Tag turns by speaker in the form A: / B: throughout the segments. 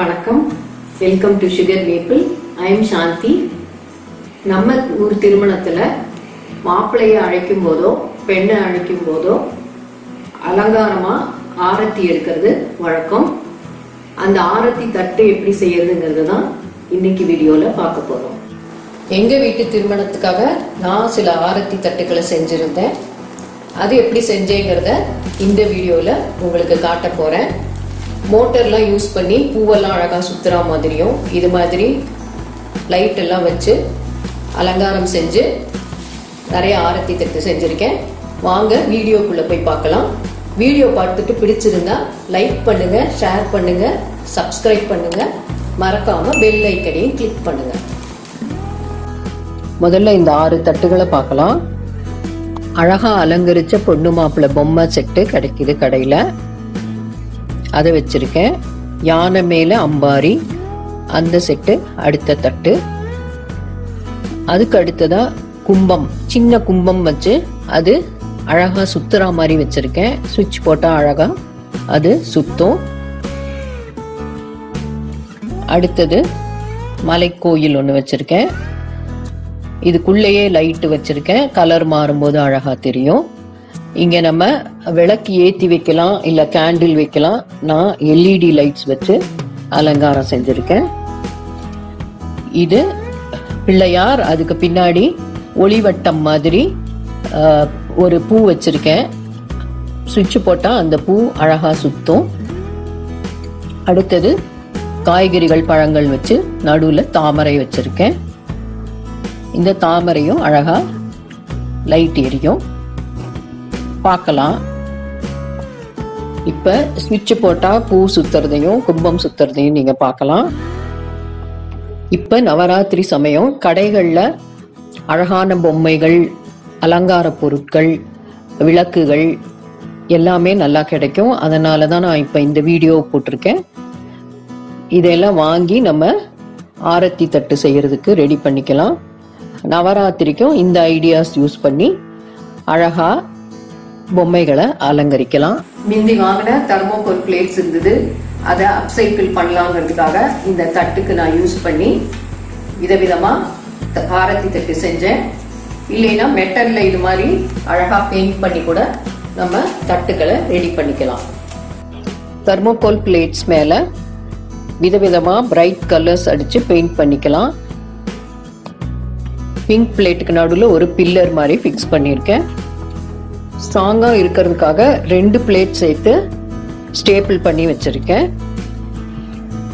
A: வணக்கம். Welcome to sugar maple I am Shanthi நம்ம ஊர் திருமணத்துல மாப்பிள்ளையை அழைக்கும் போதோ பெண்ணை அழைக்கும் போதோ அலங்காரமா ஆரத்தி எடுக்கிறது வழக்கம். அந்த ஆரத்தி தட்டு எப்படி செய்யறதுங்கிறது தான் இன்னைக்கு வீடியோல பார்க்க போறோம். எங்க வீட்டு திருமணத்துக்காக நான் சில ஆரத்தி தட்டுக்களை செஞ்சிருந்தேன். அது எப்படி செஞ்சேங்கிறத இந்த வீடியோல உங்களுக்கு காட்ட போறேன். மோட்டர்லாம் யூஸ் பண்ணி பூவெல்லாம் அழகாக சுற்றுற மாதிரியும் இது மாதிரி லைட் எல்லாம் வச்சு அலங்காரம் செஞ்சு நிறைய ஆரத்தி தட்டு செஞ்சுருக்கேன். வாங்க வீடியோக்குள்ளே போய் பார்க்கலாம். வீடியோ பார்த்துட்டு பிடிச்சிருந்தா லைக் பண்ணுங்க ஷேர் பண்ணுங்க சப்ஸ்கிரைப் பண்ணுங்க. மறக்காம பெல் ஐக்கனையும் கிளிக் பண்ணுங்க. முதல்ல இந்த ஆறு தட்டுகளை பார்க்கலாம். அழகா அலங்கரிச்ச பொண்ணு மாப்பிள்ளை பொம்மை செட்டு கிடைக்குது கடையில. அதை வச்சுருக்கேன். யானை மேலே அம்பாரி அந்த செட்டு அடுத்த தட்டு. அதுக்கு அடுத்ததாக கும்பம் சின்ன கும்பம் வச்சு அது அழகாக சுத்துற மாதிரி வச்சுருக்கேன். சுவிட்ச் போட்டால் அழகாக அது சுத்தும். அடுத்தது மலைக்கோயில் ஒன்று வச்சுருக்கேன். இதுக்குள்ளேயே லைட்டு வச்சுருக்கேன். கலர் மாறும்போது அழகாக தெரியும். இங்க நம்ம விளக்கு ஏத்தி வைக்கலாம் இல்ல கேண்டில் வைக்கலாம். நான் எல்இடி லைட்ஸ் வச்சு அலங்காரம் செஞ்சிருக்கேன். இது பிள்ளையார் அதுக்கு பின்னாடி ஒளிவட்டம் மாதிரி ஒரு பூ வச்சிருக்கேன். சுவிட்ச் போட்டால் அந்த பூ அழகாக சுத்தும். அடுத்தது காய்கறிகள் பழங்கள் வச்சு நடுவில் தாமரை வச்சிருக்கேன். இந்த தாமரையும் அழகாக லைட் எரியும். பார்க்கலாம். இப்ப ஸ்விட்ச் போட்டா பூ சுத்துறதையும் கும்பம் சுத்துறதையும் நீங்க பார்க்கலாம். இப்ப நவராத்திரி சமயம் கடைகள்ல அழகான பொம்மைகள் அலங்கார பொருட்கள் விளக்குகள் எல்லாமே நல்லா கிடைக்கும். அதனால தான் நான் இப்போ இந்த வீடியோ போட்டிருக்கேன். இதெல்லாம் வாங்கி நம்ம ஆரத்தி தட்டு செய்கிறதுக்கு ரெடி பண்ணிக்கலாம். நவராத்திரிக்கும் இந்த ஐடியாஸ் யூஸ் பண்ணி அழகாக பொம்மைகளை அலங்கரிக்கலாம். மிந்தி வாங்கின தர்மோகோல் பிளேட்ஸ் இருந்தது. அதை அப்சைக்கிள் பண்ணலாங்கிறதுக்காக இந்த தட்டுக்கு நான் யூஸ் பண்ணி விதவிதமா ஆரத்தி தட்டு செஞ்சேன். இல்லைன்னா மெட்டல்ல இது மாதிரி அழகா பெயிண்ட் பண்ணி கூட நம்ம தட்டுக்களை ரெடி பண்ணிக்கலாம். தர்மோகோல் பிளேட்ஸ் மேல விதவிதமா பிரைட் கலர்ஸ் அடிச்சு பெயிண்ட் பண்ணிக்கலாம். பிங்க் பிளேட்டுக்கு நடுவில் ஒரு பில்லர் மாதிரி ஃபிக்ஸ் பண்ணியிருக்கேன். ஸ்ட்ராங்காக இருக்கிறதுக்காக ரெண்டு பிளேட் சேர்த்து ஸ்டேபிள் பண்ணி வச்சுருக்கேன்.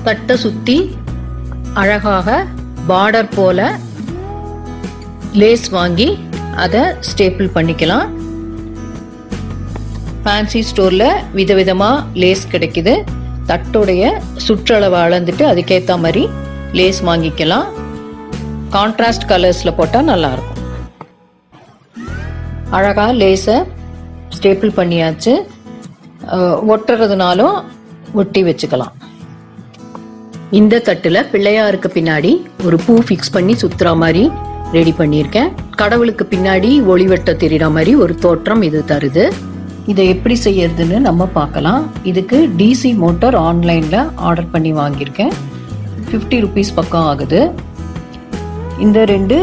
A: தட்டை சுற்றி அழகாக பார்டர் போல லேஸ் வாங்கி அதை ஸ்டேபிள் பண்ணிக்கலாம். ஃபேன்சி ஸ்டோரில் விதவிதமாக லேஸ் கிடைக்குது. தட்டுடைய சுற்றளவை அளந்துட்டு அதுக்கேற்ற மாதிரி லேஸ் வாங்கிக்கலாம். கான்ட்ராஸ்ட் கலர்ஸில் போட்டால் நல்லாயிருக்கும் அழகாக லேஸை ஸ்டேபிள் பண்ணியாச்சு. ஒட்டுறதுனாலும் ஒட்டி வச்சுக்கலாம். இந்த தட்டுல பிள்ளையாருக்கு பின்னாடி ஒரு பூ ஃபிக்ஸ் பண்ணி சுத்துற மாதிரி ரெடி பண்ணியிருக்கேன். கடவுளுக்கு பின்னாடி ஒளிவட்ட தெரிகிற மாதிரி ஒரு தோற்றம் இது தருது. இதை எப்படி செய்யறதுன்னு நம்ம பார்க்கலாம். இதுக்கு டிசி மோட்டர் ஆன்லைன்ல ஆர்டர் பண்ணி வாங்கியிருக்கேன். ஃபிஃப்டி ருபீஸ் பக்கம் ஆகுது. இந்த ரெண்டு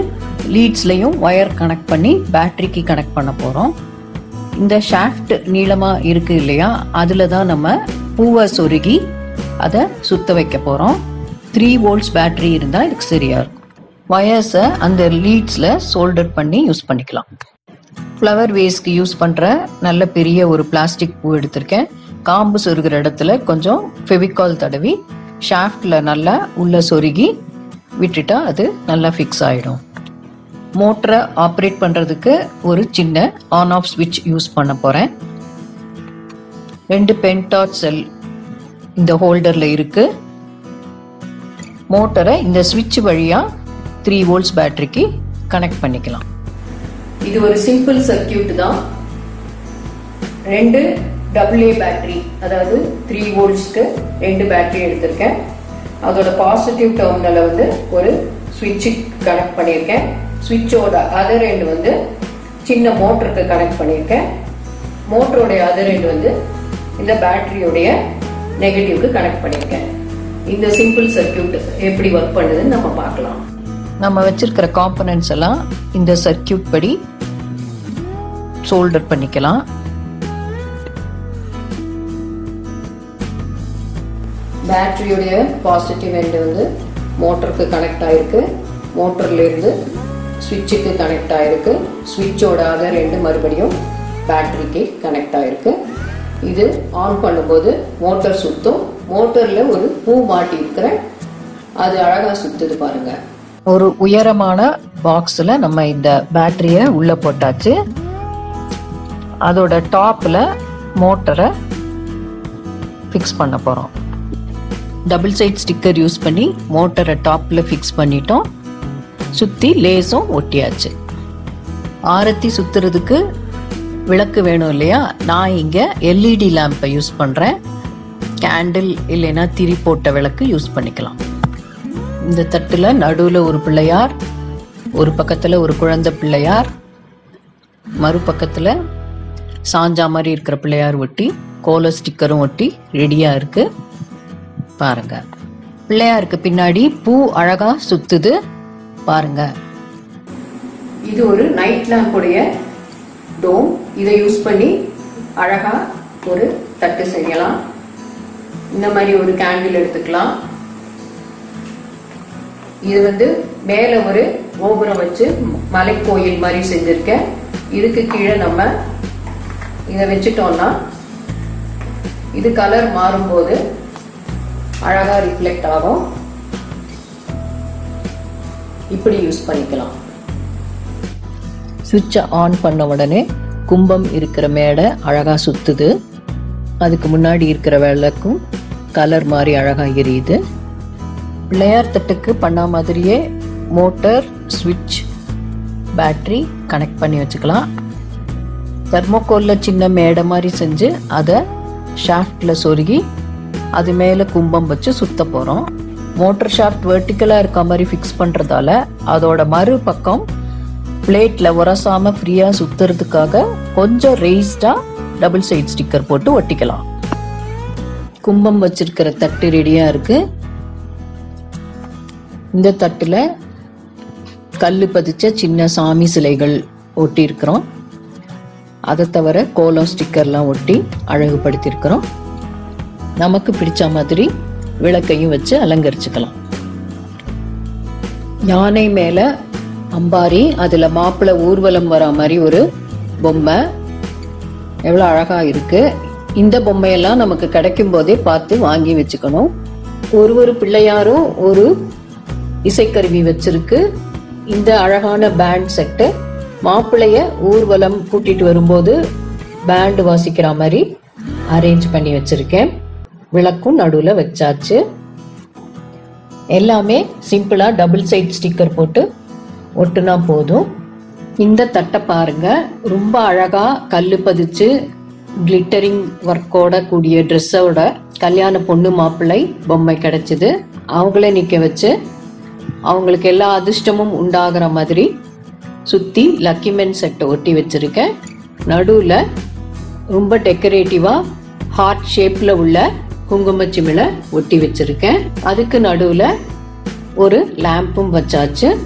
A: லீட்ஸ்லையும் ஒயர் கனெக்ட் பண்ணி பேட்டரிக்கு கனெக்ட் பண்ண போகிறோம் இந்த ஷாஃப்ட் நீளமாக இருக்கு இல்லையா? அதில் தான் நம்ம பூவை சொருகி அதை சுத்த வைக்க போகிறோம் த்ரீ வோல்ட்ஸ் பேட்டரி இருந்தால் இதுக்கு சரியா இருக்கும். வயர்ஸை அந்த லீட்ஸில் சோல்டர் பண்ணி யூஸ் பண்ணிக்கலாம். ஃப்ளவர் வேஸ்க்கு யூஸ் பண்ணுற நல்ல பெரிய ஒரு பிளாஸ்டிக் பூ எடுத்திருக்கேன். காம்பு சொருகிற இடத்துல கொஞ்சம் ஃபெவிகால் தடவி ஷாஃப்டில் நல்லா உள்ள சொருகி விட்டுட்டா அது நல்லா ஃபிக்ஸ் ஆகிடும் மோட்டரை ஆப்ரேட் பண்ணுறதுக்கு ஒரு சின்ன ஆன் ஆஃப் ஸ்விட்ச் யூஸ் பண்ண போகிறேன் ரெண்டு பென்டாட் செல் இந்த ஹோல்டரில் இருக்குது மோட்டரை இந்த ஸ்விட்ச் வழியாக த்ரீ வோல்ட்ஸ் பேட்டரிக்கு கனெக்ட் பண்ணிக்கலாம். இது ஒரு சிம்பிள் சர்க்கியூட் தான். ரெண்டு டபுள் ஏ பேட்டரி அதாவது த்ரீ வோல்ட்ஸ்க்கு ரெண்டு பேட்டரி எடுத்திருக்கேன். அதோட பாசிட்டிவ் டெர்மினலை வந்து ஒரு ஸ்விட்சுக்கு கனெக்ட் பண்ணியிருக்கேன். சுவிட்சோட அதர் எண்ட் வந்து சின்ன மோட்டருக்கு கனெக்ட் பண்ணியிருக்கேன். மோட்டரோடைய அதர் எண்ட் வந்து இந்த பேட்டரியோடைய நெகட்டிவ்க்கு கனெக்ட் பண்ணியிருக்கேன். இந்த சிம்பிள் சர்க்கியூட் எப்படி ஒர்க் பண்ணுதுன்னு நம்ம பார்க்கலாம். நம்ம வச்சிருக்கிற காம்பனன்ட்ஸ் எல்லாம் இந்த சர்க்கியூட் படி சோல்டர் பண்ணிக்கலாம். பேட்டரியுடைய பாசிட்டிவ் எண்டு வந்து மோட்டருக்கு கனெக்ட் ஆயிருக்கு. மோட்டர்ல இருந்து சுவிட்சுக்கு கனெக்ட் ஆகிருக்கு சுவிட்சோட அதர் ரெண்டு மறுபடியும் பேட்டரிக்கு கனெக்ட் ஆகிருக்கு இது ஆன் பண்ணும்போது மோட்டர் சுத்தும். மோட்டரில் ஒரு பூ மாட்டி இருக்கிறேன் அது அழகாக சுத்துது பாருங்க. ஒரு உயரமான பாக்ஸில் நம்ம இந்த பேட்டரியை உள்ளே போட்டாச்சு. அதோட டாப்பில் மோட்டரை ஃபிக்ஸ் பண்ண போகிறோம் டபுள் சைட் ஸ்டிக்கர் யூஸ் பண்ணி மோட்டரை டாப்பில் ஃபிக்ஸ் பண்ணிட்டோம். சுற்றி லேஸும் ஒட்டியாச்சு. ஆரத்தி சுத்துறதுக்கு விளக்கு வேணும் இல்லையா? நான் இங்கே எல்இடி லேம்பை யூஸ் பண்ணுறேன் கேண்டில் இல்லைன்னா திரி போட்ட விளக்கு யூஸ் பண்ணிக்கலாம். இந்த தட்டில் நடுவில் ஒரு பிள்ளையார் ஒரு பக்கத்தில் ஒரு குழந்தை பிள்ளையார் மறுபக்கத்தில் சாஞ்சா மாதிரி இருக்கிற பிள்ளையார் ஒட்டி கோல ஸ்டிக்கரும் ஒட்டி ரெடியாக இருக்குது பாருங்கள் பிள்ளையாருக்கு பின்னாடி பூ அழகாக சுற்றுது பாருங்க. இது ஒரு நைட் லேம்புடைய டோம் இதை யூஸ் பண்ணி அழகா ஒரு தட்டு செய்யலாம். இந்த மாதிரி ஒரு கேண்டில் எடுத்துக்கலாம். இது வந்து மேல ஒரு கோபுரம் வச்சு மலைக்கோயில் மாதிரி செஞ்சிருக்கேன் இதுக்கு கீழே நம்ம இதை வச்சுட்டோம்னா இது கலர் மாறும்போது அழகா ரிஃப்ளெக்ட் ஆகும். இப்படி யூஸ் பண்ணிக்கலாம். சுவிட்சை ஆன் பண்ண உடனே கும்பம் இருக்கிற மேடை அழகாக சுத்துது. அதுக்கு முன்னாடி இருக்கிற விளக்கும் கலர் மாதிரி அழகாக எரியுது. பிள்ளையார் தட்டுக்கு பண்ண மாதிரியே மோட்டர் ஸ்விட்ச் பேட்டரி கனெக்ட் பண்ணி வச்சுக்கலாம். தெர்மோகோலில் சின்ன மேடை மாதிரி செஞ்சு அதை ஷாஃப்டில் சொருகி அது மேலே கும்பம் வச்சு சுத்த போகிறோம் மோட்டர் ஷாஃப்ட் வெர்டிக்கலாக இருக்க மாதிரி ஃபிக்ஸ் பண்ணுறதால அதோட மறுபக்கம் பிளேட்டில் உரசாமல் ஃப்ரீயாக சுற்றுறதுக்காக கொஞ்சம் ரேஸ்டாக டபுள் சைட் ஸ்டிக்கர் போட்டு ஒட்டிக்கலாம். கும்பம் வச்சிருக்கிற தட்டு ரெடியாக இருக்குது இந்த தட்டில் கல் பதிச்ச சின்ன சாமி சிலைகள் ஒட்டியிருக்கிறோம். அதை தவிர கோலம் ஸ்டிக்கர்லாம் ஒட்டி அழகுபடுத்தியிருக்கிறோம். நமக்கு பிடிச்ச மாதிரி விளக்கையும் வச்சு அலங்கரிச்சுக்கலாம். யானை மேல அம்பாரி அதுல மாப்பிள்ளை ஊர்வலம் வர மாதிரி ஒரு பொம்மை. எவ்வளோ அழகா இருக்கு. இந்த பொம்மையெல்லாம் நமக்கு கிடைக்கும் போதே பார்த்து வாங்கி வச்சுக்கணும். ஒரு ஒரு பிள்ளையாரும் ஒரு இசைக்கருவி வச்சிருக்கு. இந்த அழகான பேண்ட் செட்டு மாப்பிள்ளைய ஊர்வலம் கூட்டிட்டு வரும்போது பேண்ட் வாசிக்கிற மாதிரி அரேஞ்ச் பண்ணி வச்சிருக்கேன். விளக்கும் நடுவில் வச்சாச்சு. எல்லாமே சிம்பிளாக டபுள் சைட் ஸ்டிக்கர் போட்டு ஒட்டுனா போதும். இந்த தட்டை பாருங்க. ரொம்ப அழகாக கல் பதிச்சு கிளிட்டரிங் ஒர்க்கோட கூடிய ட்ரெஸ்ஸோட கல்யாண பொண்ணு மாப்பிள்ளை பொம்மை கிடச்சிது. அவங்கள நிற்க வச்சு அவங்களுக்கு எல்லா அதிர்ஷ்டமும் உண்டாகிற மாதிரி சுற்றி லக்கி மென் செட்டை ஒட்டி வச்சுருக்கேன். நடுவில் ரொம்ப டெக்கரேட்டிவாக ஹார்ட் ஷேப்பில் உள்ள குங்குமச்சிமிழ ஒட்டி வச்சிருக்கேன். அதுக்கு நடுவுல ஒரு லேம்பும் வச்சாச்சு.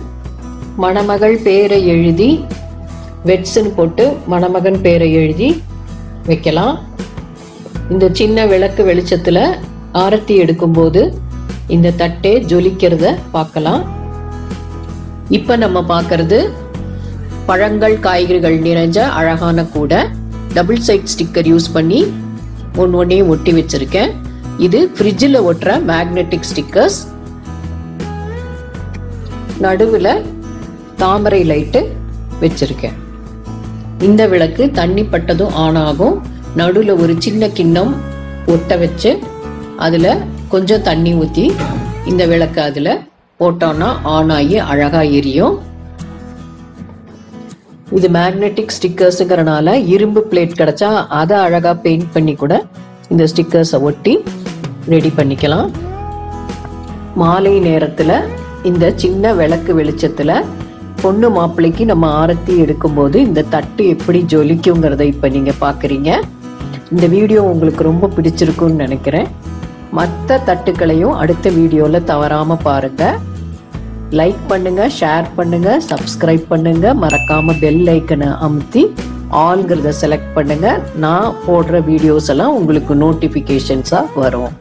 A: மணமகள் பேரை எழுதி வெட்ஸுன்னு போட்டு மணமகன் பேரை எழுதி வைக்கலாம். இந்த சின்ன விளக்கு வெளிச்சத்துல ஆரத்தி எடுக்கும்போது இந்த தட்டே ஜொலிக்கிறத பார்க்கலாம். இப்ப நம்ம பார்க்கறது பழங்கள் காய்கறிகள் நிறைஞ்ச அழகான கூட. டபுள் சைட் ஸ்டிக்கர் யூஸ் பண்ணி ஒன்று ஒன்றே ஒட்டி வச்சிருக்கேன். இது ஃப்ரிட்ஜில் ஒட்டுற மேக்னெட்டிக் ஸ்டிக்கர்ஸ் நடுவில் தாமரை லைட்டு வச்சிருக்கேன். இந்த விளக்கு தண்ணி பட்டதும் ஆன் ஆகும். நடுவில் ஒரு சின்ன கிண்ணம் ஒட்ட வச்சு அதில் கொஞ்சம் தண்ணி ஊற்றி இந்த விளக்கு அதில் போட்டோன்னா ஆன் ஆகி அழகாக எரியும். இது மேக்னெட்டிக் ஸ்டிக்கர்ஸுங்கிறனால இரும்பு பிளேட் கிடச்சா அதை அழகாக பெயிண்ட் பண்ணி கூட இந்த ஸ்டிக்கர்ஸை ஒட்டி ரெடி பண்ணிக்கலாம். மாலை நேரத்தில் இந்த சின்ன விளக்கு வெளிச்சத்தில் பொண்ணு மாப்பிள்ளைக்கு நம்ம ஆரத்தி எடுக்கும்போது இந்த தட்டு எப்படி ஜொலிக்குங்கிறத இப்போ நீங்கள் பார்க்குறீங்க இந்த வீடியோ உங்களுக்கு ரொம்ப பிடிச்சிருக்கும்னு நினைக்கிறேன். மற்ற தட்டுக்களையும் அடுத்த வீடியோவில் தவறாமல் பாருங்கள் லைக் பண்ணுங்க ஷேர் பண்ணுங்க சப்ஸ்கிரைப் பண்ணுங்க. மறக்காம பெல் ஐக்கனை அமுத்தி ஆல்ங்கிறத செலக்ட் பண்ணுங்க. நான் போடுற வீடியோஸ் எல்லாம் உங்களுக்கு நோட்டிஃபிகேஷன்ஸாக வரும்.